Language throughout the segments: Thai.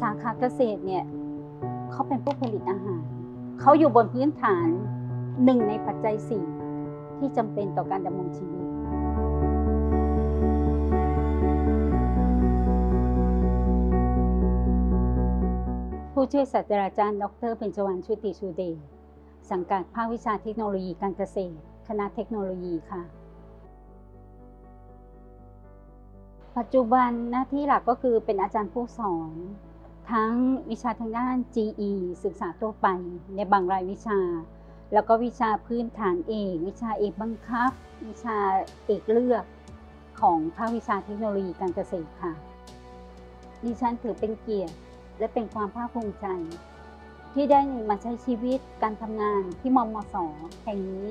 สาขาเกษตรเนี่ยเขาเป็นผู้ผลิตอาหาร เขาอยู่บนพื้นฐานหนึ่งในปัจจัยสี่ที่จำเป็นต่อการดำรงชีวิตผู้ช่วยศาสตราจารย์ ดรเบญจวรรณชุติชูเดชสังกัดภาควิชาเทคโนโลยีการเกษตร คณะเทคโนโลยีค่ะ ปัจจุบันหน้าที่หลักก็คือเป็นอาจารย์ผู้สอน ทั้งวิชาทางด้าน GE ศึกษาทั่วไปในบางรายวิชา แล้วก็วิชาพื้นฐานเอกวิชาเอกบังคับ วิชาเอกเลือกของภาควิชาเทคโนโลยีการเกษตรค่ะ ดิฉันถือเป็นเกียรติและเป็นความภาคภูมิใจ ที่ได้มาใช้ชีวิตการทำงานที่มมสแห่งนี้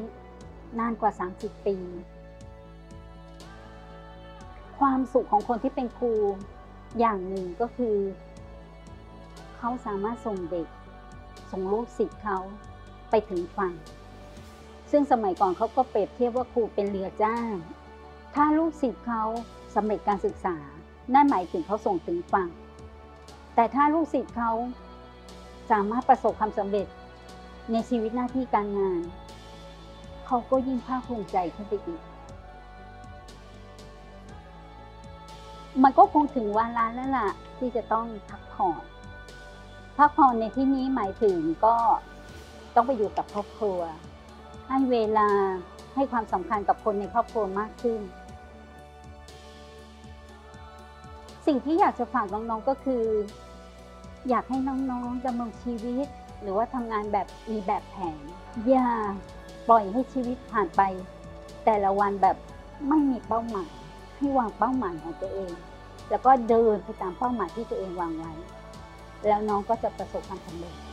นานกว่า 30 ปี ความสุขของคนที่เป็นครูอย่างหนึ่งก็คือ เขาสามารถส่งเด็ก ส่งลูกศิษย์เขาไปถึงฝั่ง ซึ่งสมัยก่อนเขาก็เปรียบเทียบว่าครูเป็นเรือจ้าง ถ้าลูกศิษย์เขาสำเร็จการศึกษา นั่นหมายถึงเขาส่งถึงฝั่ง แต่ถ้าลูกศิษย์เขาสามารถประสบความสำเร็จในชีวิตหน้าที่การงาน เขาก็ยิ่งภาคภูมิใจขึ้นไปอีกมันก็คงถึงวาระแล้วล่ะที่จะต้องพักผ่อน พักผ่อนในที่นี้หมายถึงก็ต้องไปอยู่กับครอบครัว ให้เวลาให้ความสำคัญกับคนในครอบครัวมากขึ้น สิ่งที่อยากจะฝากน้องๆก็คือ อยากให้น้องๆดำรงชีวิต หรือว่าทำงานแบบมีแบบแผน อย่าปล่อยให้ชีวิตผ่านไป แต่ละวันแบบไม่มีเป้าหมายให้วางเป้าหมายของตัวเอง แล้วก็เดินไปตามเป้าหมายที่ตัวเองวางไว้ แล้วน้องก็จะประสบความสำเร็จ